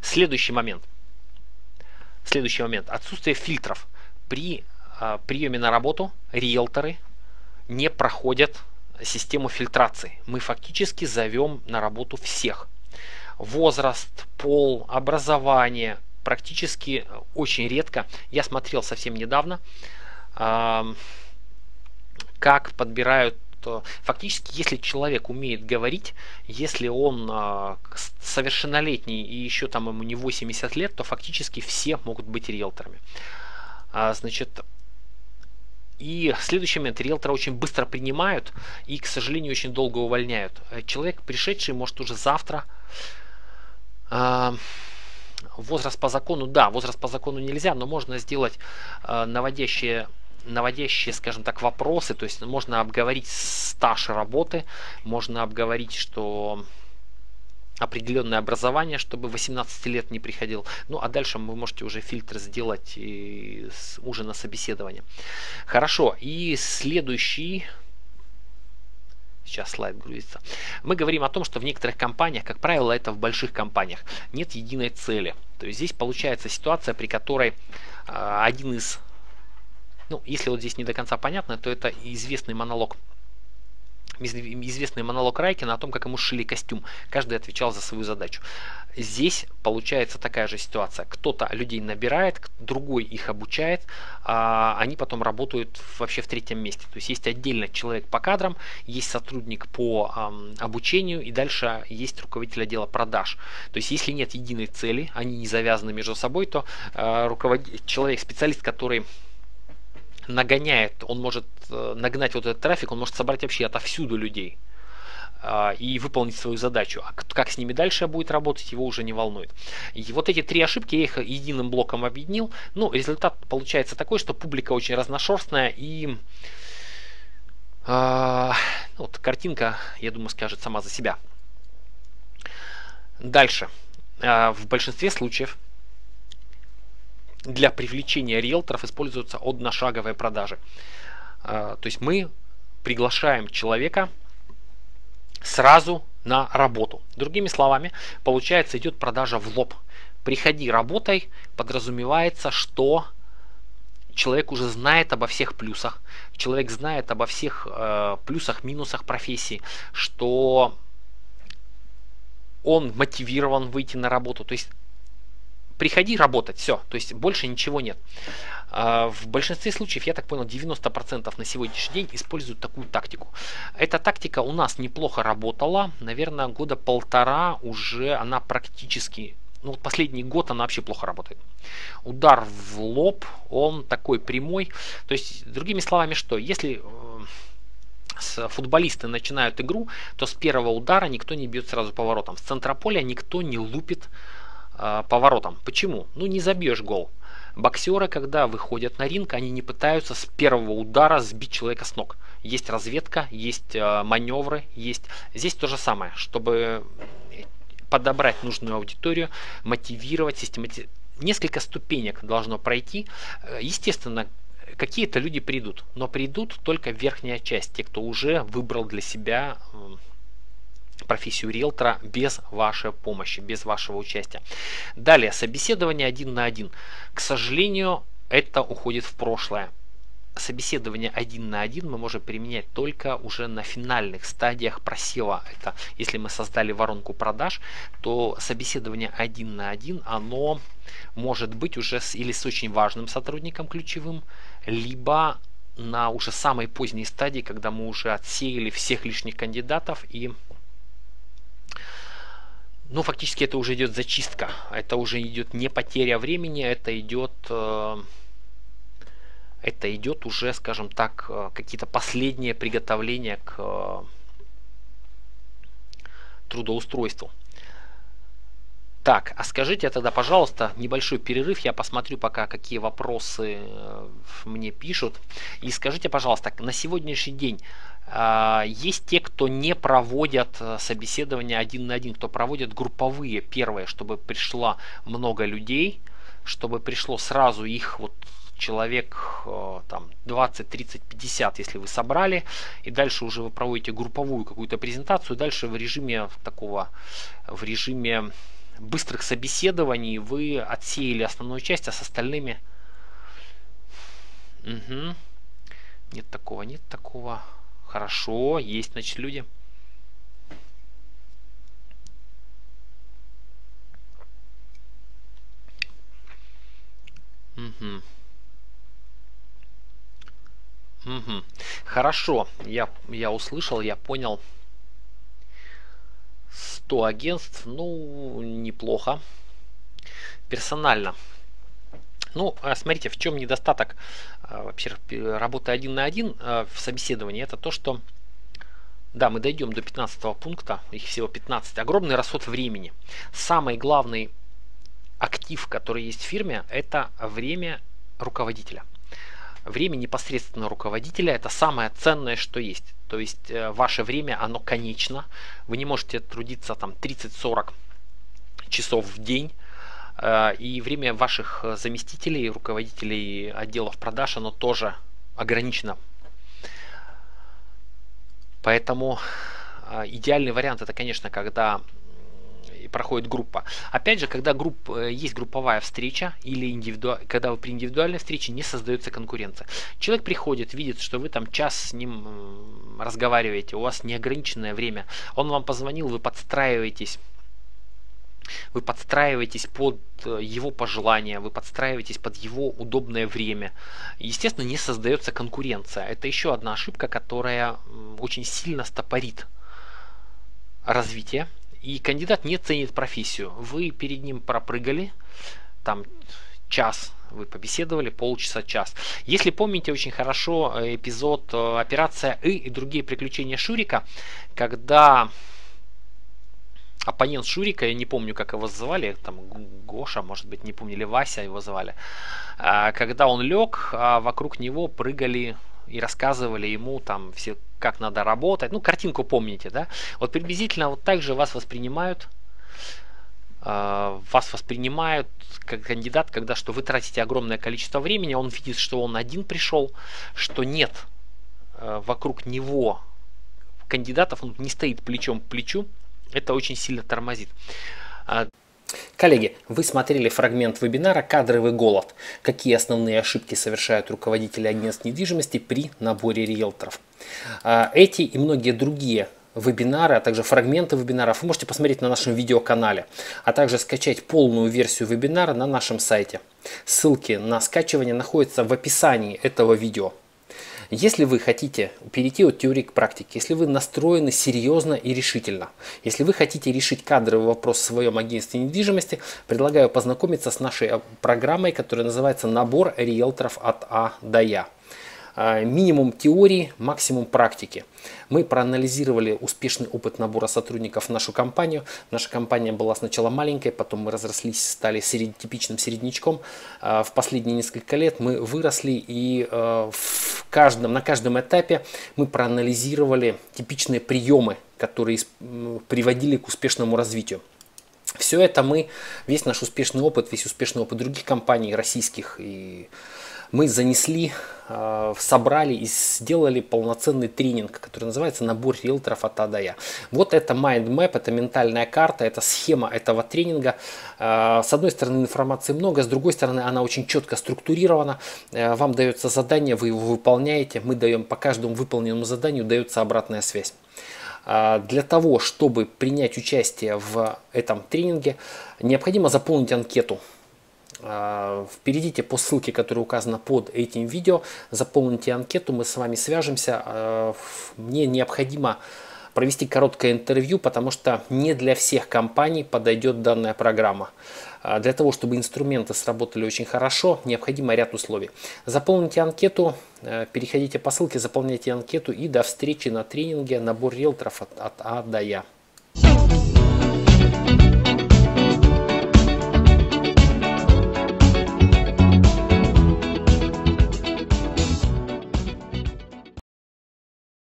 Следующий момент. Следующий момент. Отсутствие фильтров. При э, приеме на работу риэлторы не проходят систему фильтрации. Мы фактически зовем на работу всех. Возраст, пол, образование, практически очень редко. Я смотрел совсем недавно, э, как подбирают фактически, если человек умеет говорить, если он э, совершеннолетний и еще там ему не 80 лет, то фактически все могут быть риэлторами. А, значит, и следующий момент, риэлтора очень быстро принимают и, к сожалению, очень долго увольняют. Э, человек, пришедший, может уже завтра э, возраст по закону, да, возраст по закону нельзя, но можно сделать э, наводящие наводящие, скажем так, вопросы, то есть можно обговорить стаж работы, можно обговорить, что определенное образование, чтобы 18 лет не приходил. Ну, а дальше вы можете уже фильтр сделать и с, уже на собеседование. Хорошо. И следующий... Сейчас слайд грузится. Мы говорим о том, что в некоторых компаниях, как правило, это в больших компаниях, нет единой цели. То есть здесь получается ситуация, при которой э, один из... Ну, если вот здесь не до конца понятно, то это известный монолог известный монолог Райкина о том, как ему шили костюм. Каждый отвечал за свою задачу. Здесь получается такая же ситуация. Кто-то людей набирает, другой их обучает, а они потом работают вообще в третьем месте. То есть есть отдельно человек по кадрам, есть сотрудник по эм, обучению и дальше есть руководитель отдела продаж. То есть если нет единой цели, они не завязаны между собой, то э, руководитель, человек, специалист, который нагоняет, он может э, нагнать вот этот трафик, он может собрать вообще отовсюду людей а, и выполнить свою задачу. А как с ними дальше будет работать, его уже не волнует. И вот эти три ошибки я их единым блоком объединил. Ну, результат получается такой, что публика очень разношерстная и э, вот картинка, я думаю, скажет сама за себя. Дальше. Э, в большинстве случаев для привлечения риэлторов используются одношаговые продажи. А, то есть мы приглашаем человека сразу на работу. Другими словами, получается идет продажа в лоб. Приходи, работай, подразумевается, что человек уже знает обо всех плюсах, человек знает обо всех э, плюсах, минусах профессии, что он мотивирован выйти на работу. То есть приходи работать, все, то есть больше ничего нет. А, в большинстве случаев, я так понял, 90% на сегодняшний день используют такую тактику. Эта тактика у нас неплохо работала, наверное, года полтора уже она практически ну вот последний год она вообще плохо работает. Удар в лоб, он такой прямой. То есть, другими словами, что если э, футболисты начинают игру, то с первого удара никто не бьет сразу поворотом. С центра поля никто не лупит э, поворотом. Почему? Ну не забьешь гол. Боксеры, когда выходят на ринг, они не пытаются с первого удара сбить человека с ног. Есть разведка, есть э, маневры, есть... Здесь то же самое, чтобы подобрать нужную аудиторию, мотивировать, систематизировать. Несколько ступенек должно пройти. Э, естественно, какие-то люди придут, но придут только верхняя часть, те, кто уже выбрал для себя профессию риэлтора без вашей помощи, без вашего участия. Далее, собеседование один на один. К сожалению, это уходит в прошлое. Собеседование один на один мы можем применять только уже на финальных стадиях просева. Это если мы создали воронку продаж, то собеседование один на один, оно может быть уже с, или с очень важным сотрудником ключевым, либо на уже самой поздней стадии, когда мы уже отсеяли всех лишних кандидатов и ну, фактически это уже идет зачистка. Это уже идет не потеря времени, это идет, э, это идет уже, скажем так, э, какие-то последние приготовления к э, трудоустройству. Так, а скажите тогда, пожалуйста, небольшой перерыв, я посмотрю пока, какие вопросы мне пишут. И скажите, пожалуйста, на сегодняшний день а, есть те, кто не проводят э, собеседования один на один, кто проводят групповые первые, чтобы пришло много людей, чтобы пришло сразу их вот человек э, там 20, 30, 50, если вы собрали, и дальше уже вы проводите групповую какую-то презентацию, дальше в режиме такого, в режиме быстрых собеседований вы отсеяли основную часть, а с остальными... Угу. Нет такого, нет такого. Хорошо, есть, значит, люди. Угу. Угу. Хорошо, я, я услышал, я понял. 100 агентств, ну, неплохо. Персонально. Ну, а смотрите, в чем недостаток а, вообще работы один на один а, в собеседовании, это то, что да, мы дойдем до 15 пункта, их всего 15. Огромный расход времени. Самый главный актив, который есть в фирме, это время руководителя. Время непосредственно руководителя это самое ценное, что есть. То есть э, ваше время, оно конечно. Вы не можете трудиться там 30-40 часов в день. Э, и время ваших заместителей, руководителей отделов продаж, оно тоже ограничено. Поэтому э, идеальный вариант это, конечно, когда проходит группа. Опять же, когда групп, э, есть групповая встреча или индивиду... когда при индивидуальной встрече не создается конкуренция. Человек приходит, видит, что вы там час с ним разговариваете, у вас неограниченное время. Он вам позвонил, вы подстраиваетесь вы подстраиваетесь под э, его пожелания, вы подстраиваетесь под его удобное время. Естественно, не создается конкуренция. Это еще одна ошибка, которая очень сильно стопорит развитие и кандидат не ценит профессию. Вы перед ним пропрыгали, там час вы побеседовали, полчаса, час. Если помните очень хорошо э, эпизод э, «Операция И» и другие приключения Шурика, когда оппонент Шурика, я не помню, как его звали, там Гоша, может быть, не помню, или Вася его звали, а, когда он лег, а вокруг него прыгали и рассказывали ему там все, как надо работать. Ну, картинку помните, да? Вот приблизительно вот так же вас воспринимают э, вас воспринимают как кандидат, когда что вы тратите огромное количество времени, он видит, что он один пришел, что нет э, вокруг него кандидатов, он не стоит плечом к плечу, это очень сильно тормозит. Коллеги, вы смотрели фрагмент вебинара «Кадровый голод. Какие основные ошибки совершают руководители агентств недвижимости при наборе риэлторов». А, эти и многие другие вебинары, а также фрагменты вебинаров вы можете посмотреть на нашем видеоканале, а также скачать полную версию вебинара на нашем сайте. Ссылки на скачивание находятся в описании этого видео. Если вы хотите перейти от теории к практике, если вы настроены серьезно и решительно, если вы хотите решить кадровый вопрос в своем агентстве недвижимости, предлагаю познакомиться с нашей э, программой, которая называется «Набор риэлторов от А до Я». А, минимум теории, максимум практики. Мы проанализировали успешный опыт набора сотрудников в нашу компанию. Наша компания была сначала маленькой, потом мы разрослись, стали серед... типичным середнячком. А, в последние несколько лет мы выросли и а, в каждом, на каждом этапе мы проанализировали типичные приемы, которые приводили к успешному развитию. Все это мы, весь наш успешный опыт, весь успешный опыт других компаний, российских и мы занесли, а, собрали и сделали полноценный тренинг, который называется «Набор риэлторов от А до Я». Вот это mind map, это ментальная карта, это схема этого тренинга. А, с одной стороны информации много, с другой стороны она очень четко структурирована. А, вам дается задание, вы его выполняете, мы даем по каждому выполненному заданию дается обратная связь. Для того, чтобы принять участие в этом тренинге, необходимо заполнить анкету перейдите по ссылке, которая указана под этим видео, заполните анкету, мы с вами свяжемся. А, мне необходимо провести короткое интервью, потому что не для всех компаний подойдет данная программа. А, для того, чтобы инструменты сработали очень хорошо, необходимо ряд условий. Заполните анкету, переходите по ссылке, заполняйте анкету и до встречи на тренинге «Набор риэлторов от, от А до Я».